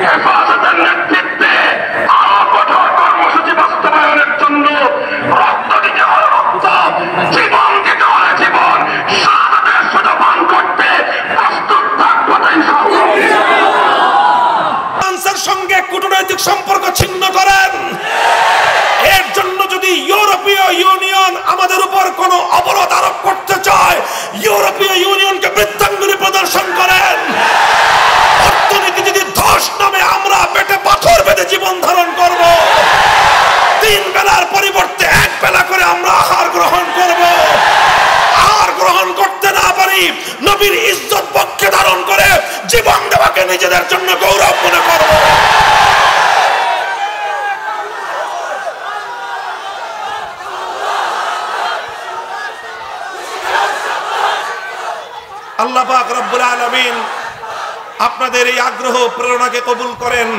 হেফাজতের নেতৃত্বে আরও কঠোর কর্মসূচি বাস্তবায়নের জন্য রক্ত দিতে রক্ত জীবন দিতে জীবন সুযোগ পান করতে প্রস্তুত থাকব সঙ্গে কূটনৈতিক সম্পর্ক ছিন্ন করা। তার পরিবর্তে এক বেলা করে আমরা আহার গ্রহণ করব। আহার গ্রহণ করতে না পারি, নবীর ইজ্জত পক্ষে ধারণ করে জীবন দেওয়াকে নিজেদের জন্য গৌরব মনে করব। আল্লাহ পাক রব্বুল আলামিন আপনাদের এই আগ্রহ প্রেরণাকে কবুল করেন।